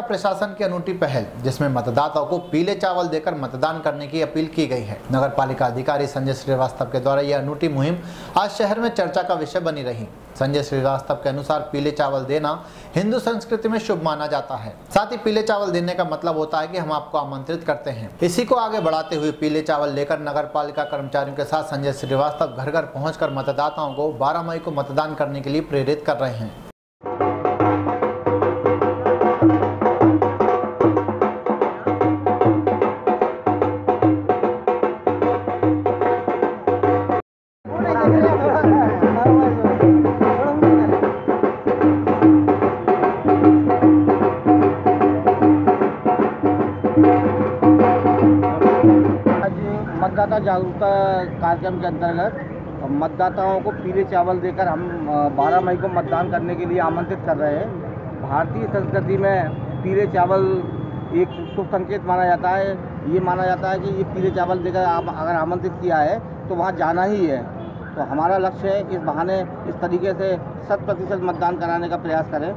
प्रशासन की अनूठी पहल, जिसमें मतदाताओं को पीले चावल देकर मतदान करने की अपील की गई है। नगर पालिका अधिकारी संजय श्रीवास्तव के द्वारा यह अनूठी मुहिम आज शहर में चर्चा का विषय बनी रही। संजय श्रीवास्तव के अनुसार पीले चावल देना हिंदू संस्कृति में शुभ माना जाता है। साथ ही पीले चावल देने का मतलब होता है कि हम आपको आमंत्रित करते हैं। इसी को आगे बढ़ाते हुए पीले चावल लेकर नगर पालिका कर्मचारियों के साथ संजय श्रीवास्तव घर घर पहुंचकर मतदाताओं को 12 मई को मतदान करने के लिए प्रेरित कर रहे हैं। मतदाता जागरूकता कार्यक्रम के अंतर्गत मतदाताओं को पीले चावल देकर हम अ, 12 मई को मतदान करने के लिए आमंत्रित कर रहे हैं। भारतीय संस्कृति में पीले चावल एक शुभ संकेत माना जाता है। ये माना जाता है कि ये पीले चावल देकर आप अगर आमंत्रित किया है तो वहाँ जाना ही है। तो हमारा लक्ष्य है इस बहाने इस तरीके से शत प्रतिशत मतदान कराने का प्रयास करें।